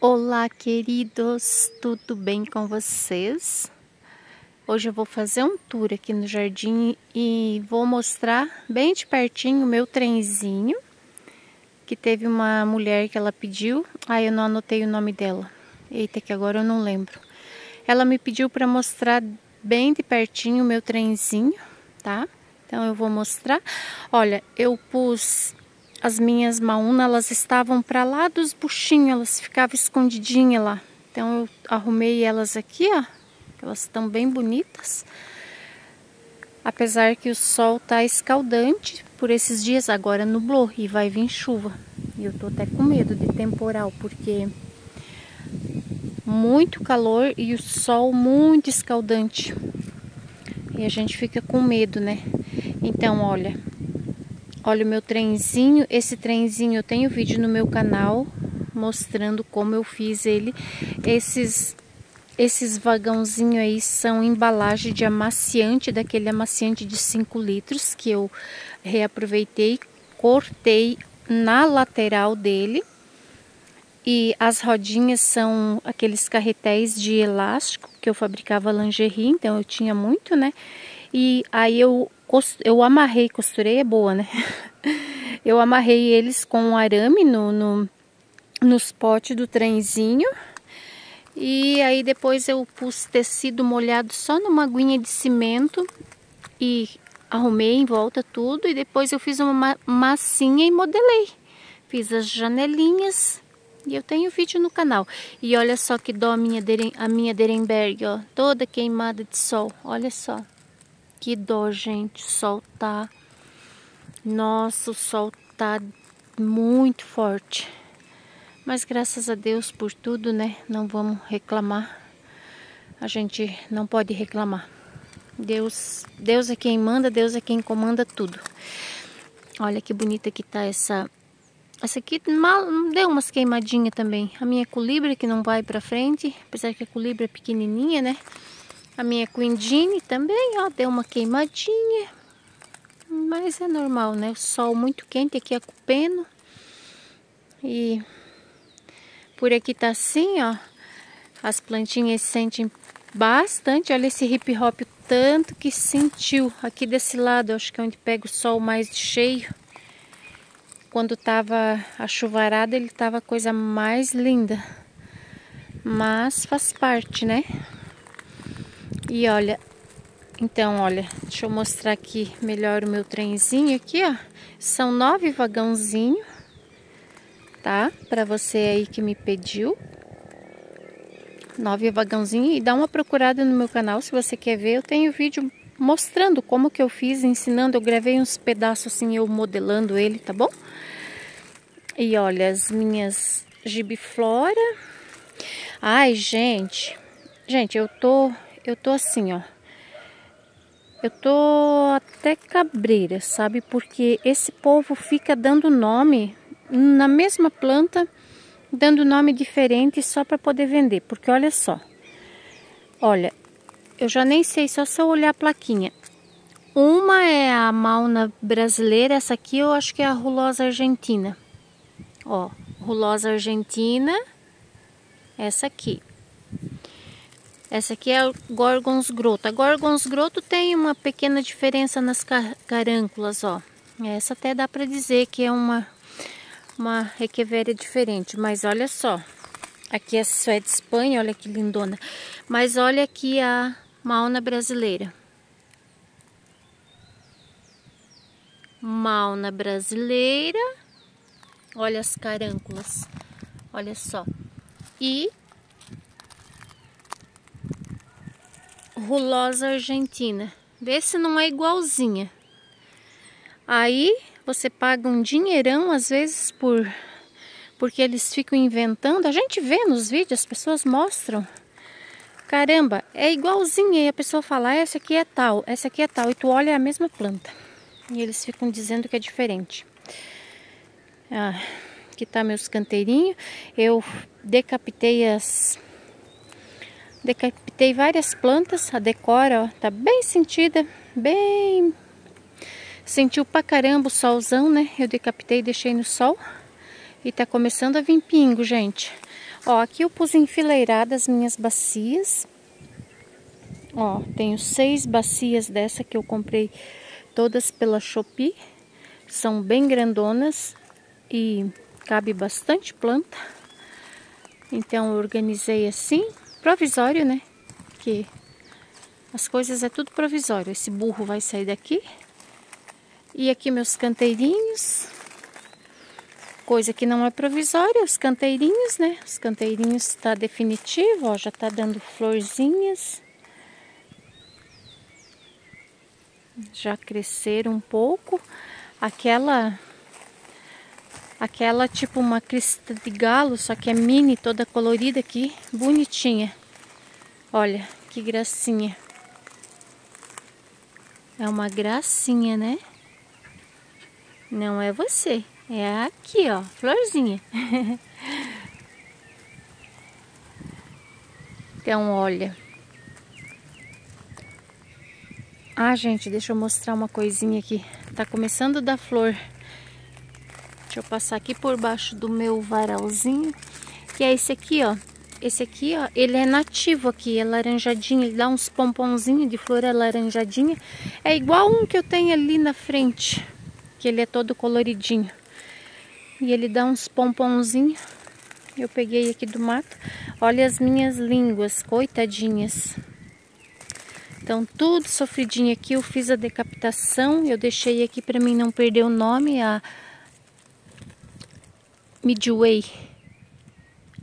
Olá, queridos, tudo bem com vocês? Hoje eu vou fazer um tour aqui no jardim e vou mostrar bem de pertinho o meu trenzinho, que teve uma mulher que ela pediu, ah, eu não anotei o nome dela, eita que agora eu não lembro. Ela me pediu para mostrar bem de pertinho o meu trenzinho, tá? Então eu vou mostrar. Olha, eu pus as minhas maúnas, elas estavam para lá dos buchinhos, elas ficavam escondidinhas lá. Então eu arrumei elas aqui, ó. Elas estão bem bonitas. Apesar que o sol tá escaldante por esses dias, agora nublou e vai vir chuva. E eu tô até com medo de temporal, porque muito calor e o sol muito escaldante. E a gente fica com medo, né? Então, olha, Olha o meu trenzinho, esse trenzinho eu tenho vídeo no meu canal mostrando como eu fiz ele. Esses esses vagãozinhos aí são embalagem de amaciante, daquele amaciante de 5 litros que eu reaproveitei, cortei na lateral dele. E as rodinhas são aqueles carretéis de elástico que eu fabricava lingerie, então eu tinha muito, né? E aí eu eu amarrei, costurei é boa, né? Eu amarrei eles com arame no, no, nos potes do trenzinho. E aí depois eu pus tecido molhado só numa aguinha de cimento e arrumei em volta tudo. E depois eu fiz uma massinha e modelei. Fiz as janelinhas e eu tenho vídeo no canal. E olha só que dó a minha, a minha Derenberg, ó. Toda queimada de sol. Olha só. Que dó, gente. Sol tá... Nossa, o sol tá muito forte. Mas graças a Deus por tudo, né? Não vamos reclamar. A gente não pode reclamar. Deus, Deus é quem manda, Deus é quem comanda tudo. Olha que bonita que tá essa essa aqui mal, deu umas queimadinhas também. A minha colibra que não vai pra frente, apesar que a colibra é pequenininha, né? A minha Quindine também, ó, deu uma queimadinha. Mas é normal, né? O sol muito quente aqui é cupeno. E por aqui tá assim, ó. As plantinhas sentem bastante. Olha esse hip hop, tanto que sentiu aqui desse lado. Acho que é onde pega o sol mais cheio. Quando tava a chuvarada, ele tava a coisa mais linda. Mas faz parte, né? E olha, então olha, deixa eu mostrar aqui melhor o meu trenzinho aqui, ó. São nove vagãozinhos, tá? Para você aí que me pediu. Nove vagãozinhos e dá uma procurada no meu canal se você quer ver. Eu tenho vídeo mostrando como que eu fiz, ensinando. Eu gravei uns pedaços assim, eu modelando ele, tá bom? E olha, as minhas gibiflora. Ai, gente. Gente, eu tô eu tô assim, ó. Eu tô até cabreira, sabe? Porque esse povo fica dando nome na mesma planta, dando nome diferente só para poder vender. Porque olha só. Olha, eu já nem sei, só se eu olhar a plaquinha. Uma é a mauna brasileira, essa aqui eu acho que é a rulosa argentina. Ó, rulosa argentina, essa aqui. Essa aqui é a Gorgons Grotto. A Gorgons Grotto tem uma pequena diferença nas carânculas, ó. Essa até dá para dizer que é uma, uma requevéria diferente. Mas olha só. Aqui é a Suede Espanha, olha que lindona. Mas olha aqui a Mauna brasileira. Mauna brasileira. Olha as carânculas. Olha só. E rulosa argentina. Vê se não é igualzinha. Aí você paga um dinheirão às vezes por porque eles ficam inventando. A gente vê nos vídeos, as pessoas mostram. Caramba, é igualzinha. E a pessoa fala, ah, essa aqui é tal, essa aqui é tal. E tu olha é a mesma planta. E eles ficam dizendo que é diferente. Ah, aqui tá meus canteirinhos. Eu decapitei as Decapitei várias plantas, a decora, ó, tá bem sentida, bem... Sentiu pra caramba o solzão, né? Eu decapitei e deixei no sol. E tá começando a vir pingo, gente. Ó, aqui eu pus enfileiradas as minhas bacias. Ó, tenho seis bacias dessa que eu comprei todas pela Shopee. São bem grandonas e cabe bastante planta. Então eu organizei assim, provisório, né? Que as coisas é tudo provisório. Esse burro vai sair daqui. E aqui meus canteirinhos. Coisa que não é provisória, os canteirinhos, né? Os canteirinhos está definitivo, ó, já tá dando florzinhas. Já cresceram um pouco. Aquela aquela tipo uma crista de galo, só que é mini, toda colorida aqui, bonitinha. Olha, que gracinha. É uma gracinha, né? Não é você, é aqui, ó, florzinha. então, olha. Ah, gente, deixa eu mostrar uma coisinha aqui. Tá começando a dar flor. Deixa eu passar aqui por baixo do meu varalzinho. Que é esse aqui, ó. Esse aqui, ó, ele é nativo aqui, é laranjadinho, ele dá uns pomponzinhos de flor alaranjadinha. É igual um que eu tenho ali na frente, que ele é todo coloridinho. E ele dá uns pomponzinhos. Eu peguei aqui do mato. Olha as minhas línguas, coitadinhas. Então, tudo sofridinho aqui. Eu fiz a decapitação. Eu deixei aqui para mim não perder o nome. A Midway.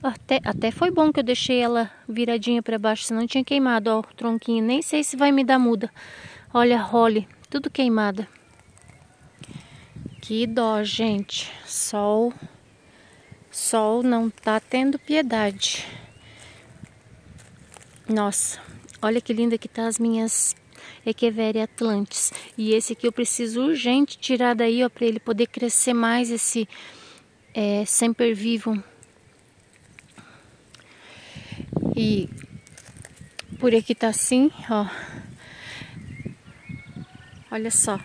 Até, até foi bom que eu deixei ela viradinha para baixo, senão tinha queimado ó, o tronquinho. Nem sei se vai me dar muda. Olha, role, tudo queimada. Que dó, gente. Sol, sol não tá tendo piedade. Nossa, olha que linda que tá as minhas Echeveria atlantis. E esse aqui eu preciso urgente tirar daí, ó, para ele poder crescer mais esse é, vivo E por aqui tá assim, ó. Olha só.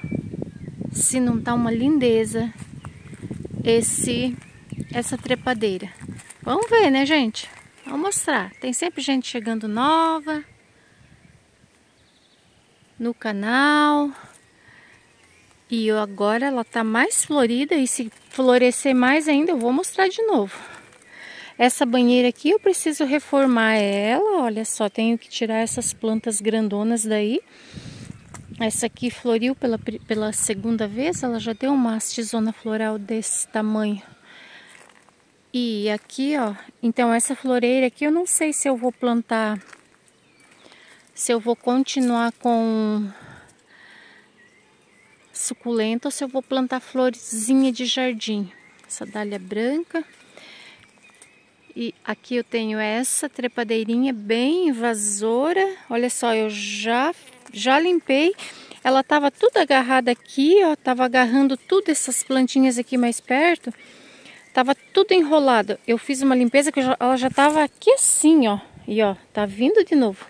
Se não tá uma lindeza esse essa trepadeira. Vamos ver, né, gente? Vamos mostrar. Tem sempre gente chegando nova no canal. E agora ela tá mais florida e se florescer mais ainda eu vou mostrar de novo. Essa banheira aqui eu preciso reformar ela, olha só, tenho que tirar essas plantas grandonas daí. Essa aqui floriu pela, pela segunda vez, ela já deu uma astizona floral desse tamanho. E aqui, ó, então essa floreira aqui eu não sei se eu vou plantar, se eu vou continuar com suculenta ou se eu vou plantar florzinha de jardim. Essa dália branca. E aqui eu tenho essa trepadeirinha bem invasora. Olha só, eu já, já limpei. Ela tava tudo agarrada aqui, ó. Tava agarrando tudo essas plantinhas aqui mais perto. Tava tudo enrolado. Eu fiz uma limpeza que ela já tava aqui assim, ó. E ó, tá vindo de novo.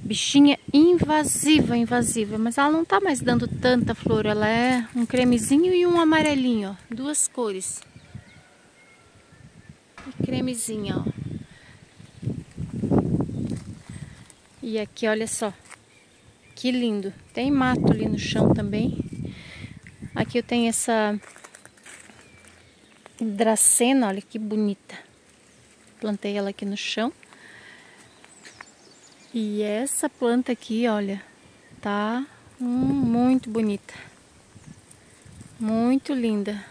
Bichinha invasiva, invasiva. Mas ela não tá mais dando tanta flor. Ela é um cremezinho e um amarelinho, ó. Duas cores. Cremezinha, ó. E aqui, olha só. Que lindo. Tem mato ali no chão também. Aqui eu tenho essa dracena, olha que bonita. Plantei ela aqui no chão. E essa planta aqui, olha, tá hum, muito bonita. Muito linda.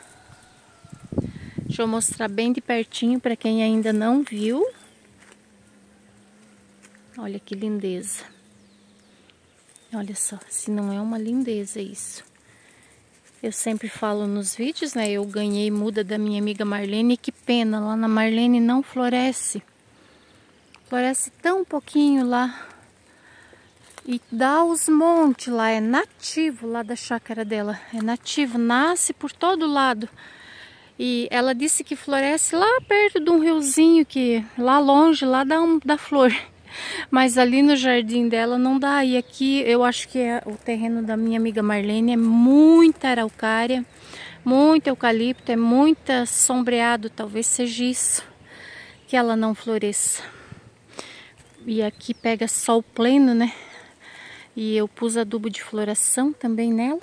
Deixa eu mostrar bem de pertinho para quem ainda não viu. Olha que lindeza. Olha só, se não é uma lindeza isso. Eu sempre falo nos vídeos, né? Eu ganhei muda da minha amiga Marlene. Que pena, lá na Marlene não floresce. Floresce tão pouquinho lá. E dá os montes lá, é nativo lá da chácara dela. É nativo, nasce por todo lado. E ela disse que floresce lá perto de um riozinho que lá longe, lá dá, um, dá flor. Mas ali no jardim dela não dá. E aqui eu acho que é o terreno da minha amiga Marlene é muita araucária, muito eucalipto, é muita sombreado, talvez seja isso. que ela não floresça. E aqui pega sol pleno, né? E eu pus adubo de floração também nela.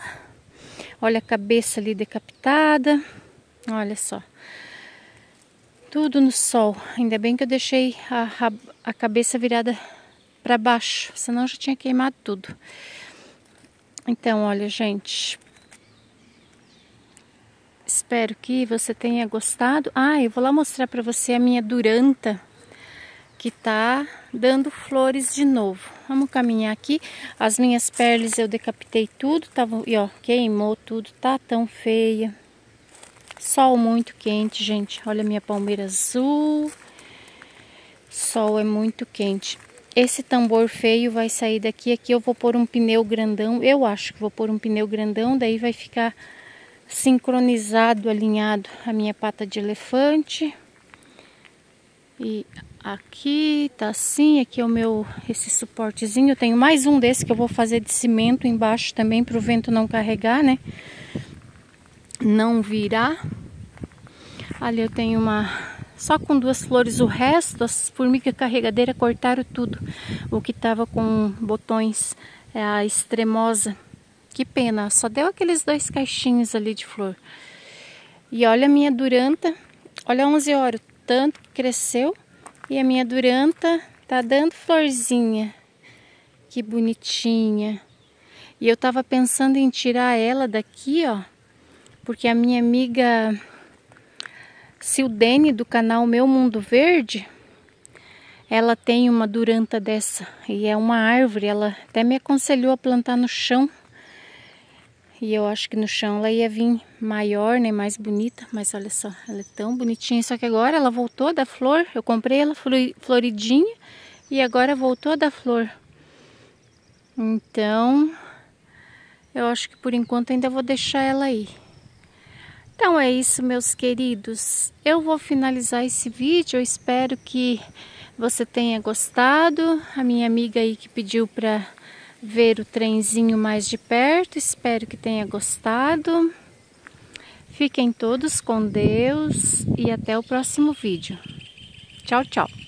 Olha a cabeça ali decapitada. Olha só. Tudo no sol. Ainda bem que eu deixei a, a, a cabeça virada para baixo, senão já tinha queimado tudo. Então, olha, gente. Espero que você tenha gostado. Ah, eu vou lá mostrar para você a minha duranta que tá dando flores de novo. Vamos caminhar aqui. As minhas perles eu decapitei tudo, tava, e ó, queimou tudo, tá tão feia. Sol muito quente, gente. Olha minha palmeira azul. Sol é muito quente. Esse tambor feio vai sair daqui. Aqui eu vou pôr um pneu grandão. Eu acho que vou pôr um pneu grandão. Daí vai ficar sincronizado, alinhado a minha pata de elefante. E aqui tá assim. Aqui é o meu, esse suportezinho. Eu tenho mais um desse que eu vou fazer de cimento embaixo também. Para o vento não carregar, né? Não virar. Ali eu tenho uma só com duas flores, o resto as formigas carregadeiras cortaram tudo. O que tava com botões é a extremosa. Que pena, só deu aqueles dois caixinhos ali de flor. E olha a minha duranta, olha 11 horas, tanto cresceu e a minha duranta tá dando florzinha. Que bonitinha. E eu tava pensando em tirar ela daqui, ó, porque a minha amiga Sildene do canal Meu Mundo Verde, ela tem uma duranta dessa e é uma árvore, ela até me aconselhou a plantar no chão. E eu acho que no chão ela ia vir maior, né, mais bonita, mas olha só, ela é tão bonitinha, só que agora ela voltou da flor, eu comprei ela floridinha e agora voltou da flor. Então, eu acho que por enquanto ainda vou deixar ela aí. Então é isso, meus queridos. Eu vou finalizar esse vídeo. Eu espero que você tenha gostado. A minha amiga aí que pediu para ver o trenzinho mais de perto. Espero que tenha gostado. Fiquem todos com Deus e até o próximo vídeo. Tchau, tchau.